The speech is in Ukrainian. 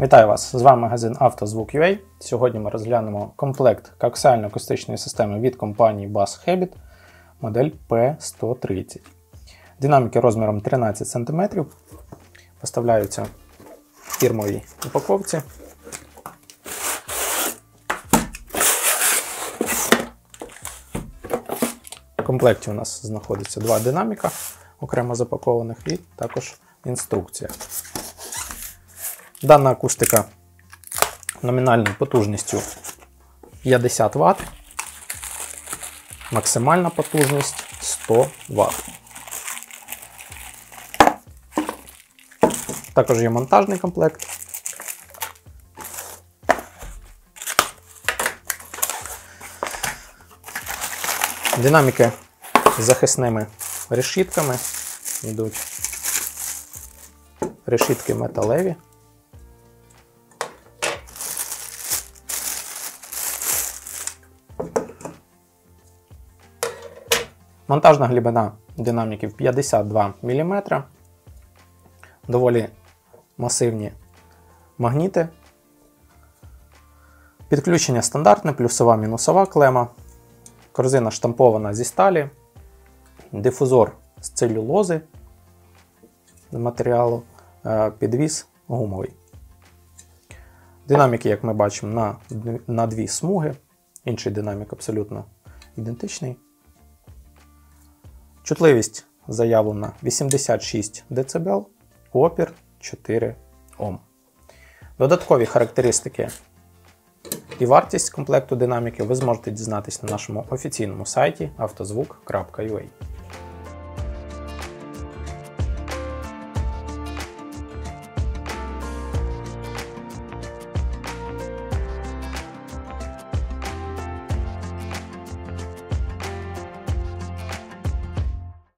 Вітаю вас! З вами магазин «Автозвук.UA». Сьогодні ми розглянемо комплект коаксіально-акустичної системи від компанії Bass Habit модель P130. Динаміки розміром 13 см. Поставляються в фірмовій упаковці. В комплекті у нас знаходиться два динаміка, окремо запакованих, і також інструкція. Дана акустика номінальною потужністю 50 Вт, максимальна потужність 100 Вт. Також є монтажний комплект. Динаміки з захисними решітками йдуть решітки металеві. Монтажна глибина динаміків 52 мм. Доволі масивні магніти. Підключення стандартне, плюсова мінусова клема. Корзина штампована зі сталі, дифузор з целюлози матеріалу, е, підвіз гумовий. Динаміки, як ми бачимо, на, на дві смуги. Інший динамік абсолютно ідентичний. Чутливість заявлена 86 дБ, опір 4 Ом. Додаткові характеристики і вартість комплекту динаміки ви зможете дізнатися на нашому офіційному сайті автозвук.ua.